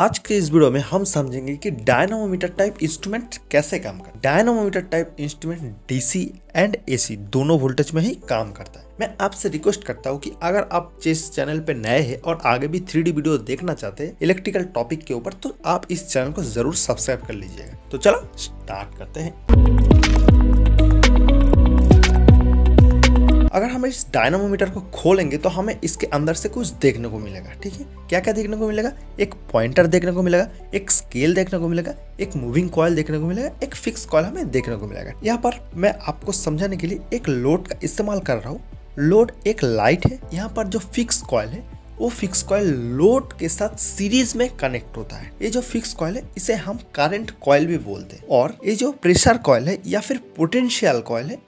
आज के इस वीडियो में हम समझेंगे कि डायनामोमीटर टाइप इंस्ट्रूमेंट कैसे काम करता है। Dynamometer type instrument DC and AC दोनों वोल्टेज में ही काम करता है। मैं आपसे रिक्वेस्ट करता हूँ कि अगर आप जिस चैनल पे नए हैं और आगे भी थ्री वीडियो देखना चाहते हैं इलेक्ट्रिकल टॉपिक के ऊपर तो आप इस चैनल को ज़रूर सब्सक्राइब कर लीजिएगा। तो चलो स्टार्ट करते हैं। अगर हम इस डायनामोमीटर को खोलेंगे तो हमें इसके अंदर से कुछ देखने को मिलेगा, ठीक है? क्या क्या देखने को मिलेगा? एक पॉइंटर देखने को मिलेगा, एक स्केल देखने को मिलेगा, एक मूविंग कॉयल देखने को मिलेगा, एक फिक्स कॉयल हमें देखने को मिलेगा। यहाँ पर मैं आपको समझाने के लिए एक लोड का इस्तेमाल कर रहा हूँ। लोड एक लाइट है, यहाँ पर जो फिक्स कॉयल है, वो फिक्स कॉयल लोड के साथ सीरीज़ में कनेक्ट होता है। ये जो फिक्स कॉयल है, इसे हम करंट कॉयल भी बोलते हैं। और ये जो प्रेशर कॉयल है या फिर पोटेंशियल कॉयल है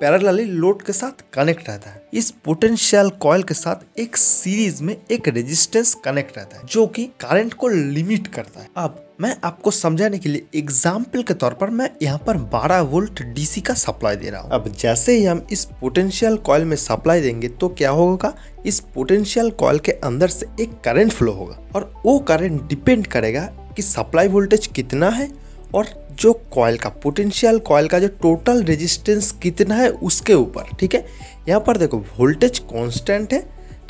पैरेलली लोड के साथ कनेक्ट रहता है। इस पोटेंशियल कॉयल के साथ एक सीरीज़ में एक रेजिस्टेंस कनेक्ट रहता है, जो कि करंट को लिमिट करता है। अब मैं आपको समझाने के लिए एग्ज़ाम्पल के तौर पर मैं यहाँ पर 12 वोल्ट डीसी का सप्लाई दे रहा हूँ। अब जैसे ही हम इस पोटेंशियल कॉयल में सप्लाई देंगे तो क्या होगा? इस पोटेंशियल कॉयल के अंदर से एक करंट फ्लो होगा और वो करंट डिपेंड करेगा कि सप्लाई वोल्टेज कितना है और जो कॉयल का पोटेंशियल कॉयल का जो टोटल रेजिस्टेंस कितना है उसके ऊपर, ठीक है? यहाँ पर देखो वोल्टेज कांस्टेंट है,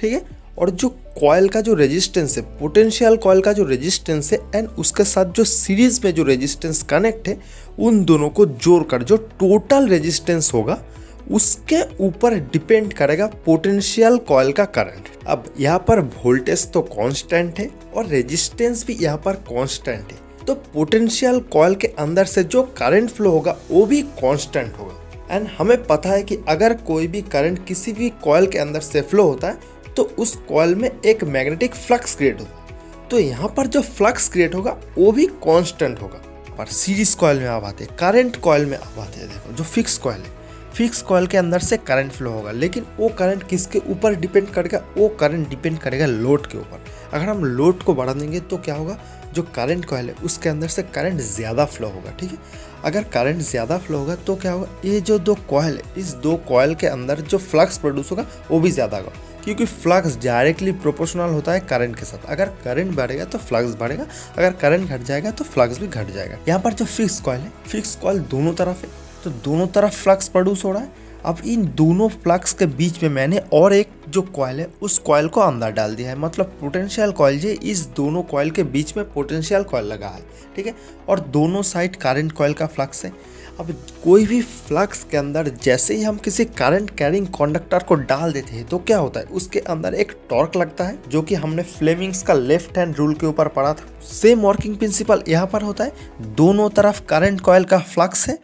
ठीक है? और जो कॉयल का जो रेजिस्टेंस है पोटेंशियल कॉयल का जो रेजिस्टेंस है एंड उसके साथ जो सीरीज़ में जो रेजिस्टेंस कनेक्ट है, उन दोनों को जोड़कर जो टोटल रेजिस्टेंस होगा, उसके ऊपर डिपेंड करेगा पोटेंशियल कॉयल का करंट अब यहाँ पर वोल्टेज तो कांस्टेंट है और रेजिस्टेंस भी यहाँ पर कांस्टेंट है। तो पोटेंशियल कॉयल के अंदर से जो करंट फ्लो होगा, वो भी कांस्टेंट होगा। एंड हमें पता है कि अगर कोई भी करंट किसी भी कॉयल के अंदर से फ्लो होता है तो उस कॉयल में एक मैग्नेटिक फ्लक्स क्रिएट होता है। तो यहाँ पर जो फ्लक्स क्रिएट होगा, वो भी कांस्टेंट होगा। पर सीरीज़ कॉयल में आप आते हैं करंट कॉयल में आप आते हैं, देखो, जो फिक्स कॉयल है। फिक्स कॉयल के अंदर से करंट फ्लो होगा, लेकिन वो करंट किसके ऊपर डिपेंड करेगा? वो करंट डिपेंड करेगा लोड के ऊपर। अगर हम लोड को बढ़ा देंगे तो क्या होगा? जो करंट कॉयल है, उसके अंदर से करंट ज़्यादा फ्लो होगा, ठीक है? अगर करंट ज़्यादा फ्लो होगा तो क्या होगा? ये जो दो कॉयल है, इस दो कॉयल के अंदर जो फ्लक्स प्रोड्यूस होगा, वो भी ज़्यादा होगा। क्योंकि फ्लक्स डायरेक्टली प्रोपोर्शनल होता है करंट के साथ। अगर करंट बढ़ेगा तो फ्लक्स बढ़ेगा। अगर करंट घट जाएगा तो फ्लक्स भी घट जाएगा। यहाँ पर जो फिक्स कॉयल है फिक्स कॉयल दोनों तरफ़ है तो दोनों तरफ़ फ्लक्स प्रोड्यूस हो रहा है। अब इन दोनों फ्लक्स के बीच में मैंने और एक जो कॉयल है, उस कॉयल को अंदर डाल दिया है। मतलब पोटेंशियल कॉयल जो इस दोनों कॉयल के बीच में पोटेंशियल कॉयल लगा है, ठीक है? और दोनों साइड करंट कॉयल का फ्लक्स है। अब कोई भी फ्लक्स के अंदर जैसे ही हम किसी करंट कैरिंग कंडक्टर को डाल देते हैं तो क्या होता है? उसके अंदर एक टॉर्क लगता है, जो कि हमने फ्लेमिंग्स का लेफ़्ट हैंड रूल के ऊपर पढ़ा था। सेम वर्किंग प्रिंसिपल यहाँ पर होता है। दोनों तरफ़ करंट कॉयल का फ्लक्स है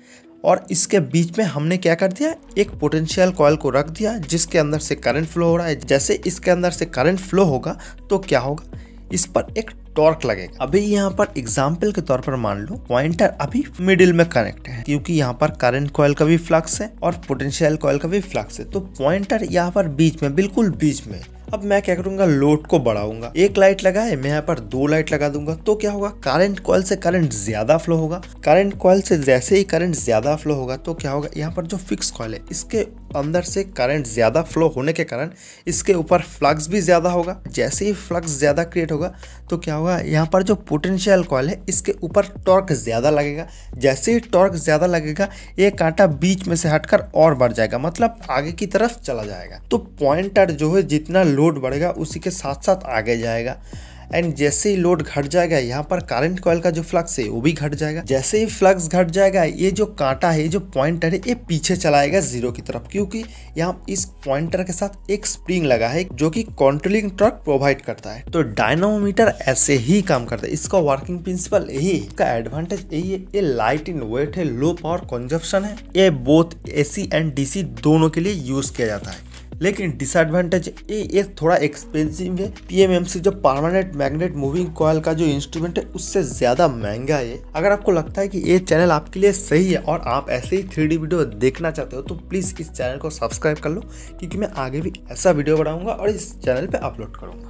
और इसके बीच में हमने क्या कर दिया? एक पोटेंशियल कॉयल को रख दिया, जिसके अंदर से करंट फ्लो हो रहा है। जैसे इसके अंदर से करंट फ्लो होगा तो क्या होगा? इस पर एक टॉर्क लगेगा। अभी यहाँ पर एग्ज़ाम्पल के तौर पर मान लो पॉइंटर अभी मिडिल में कनेक्ट है, क्योंकि यहाँ पर करंट कॉयल का भी फ्लक्स है और पोटेंशियल कॉयल का भी फ्लक्स है। तो पॉइंटर यहाँ पर बीच में, बिल्कुल बीच में। अब मैं क्या करूँगा? लोड को बढ़ाऊँगा। एक लाइट लगा है मैं यहाँ पर दो लाइट लगा दूँगा। तो क्या होगा? करंट कॉल से करंट ज़्यादा फ्लो होगा। करंट कॉल से जैसे ही करंट ज़्यादा फ्लो होगा तो क्या होगा? यहाँ पर जो फिक्स कॉल है, इसके अंदर से करंट ज़्यादा फ्लो होने के कारण इसके ऊपर फ्लक्स भी ज़्यादा होगा। जैसे ही फ्लक्स ज़्यादा क्रिएट होगा तो क्या होगा? यहाँ पर जो पोटेंशियल कॉल है, इसके ऊपर टॉर्क ज़्यादा लगेगा। जैसे ही टॉर्क ज़्यादा लगेगा ये कांटा बीच में से हटकर और बढ़ जाएगा मतलब आगे की तरफ़ चला जाएगा। तो पॉइंटर जो है, जितना लोड बढ़ेगा, उसी के साथ साथ आगे जाएगा। एंड जैसे ही लोड घट जाएगा, यहाँ पर करंट कॉयल का जो फ्लक्स है, वो भी घट जाएगा। जैसे ही फ्लक्स घट जाएगा, ये जो कांटा है जो पॉइंटर है, ये पीछे चलाएगा ज़ीरो की तरफ़। क्योंकि यहाँ इस पॉइंटर के साथ एक स्प्रिंग लगा है, जो कि कंट्रोलिंग ट्रक प्रोवाइड करता है। तो डायनामोमीटर ऐसे ही काम करता है। इसका वर्किंग प्रिंसिपल यही इसका एडवांटेज यही है, ये लाइट इन वेट है लो पावर कंजप्शन है। ये बोथ एसी एंड डीसी दोनों के लिए यूज़ किया जाता है। लेकिन डिसएडवांटेज ये ये थोड़ा एक्सपेंसिव है। पीएमएमसी जो परमानेंट मैग्नेट मूविंग कॉयल का जो इंस्ट्रूमेंट है, उससे ज़्यादा महँगा है। अगर आपको लगता है कि ये चैनल आपके लिए सही है और आप ऐसे ही थ्री वीडियो देखना चाहते हो तो प्लीज़ इस चैनल को सब्सक्राइब कर लो, क्योंकि मैं आगे भी ऐसा वीडियो बनाऊँगा और इस चैनल पर अपलोड करूँगा।